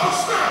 No, stop!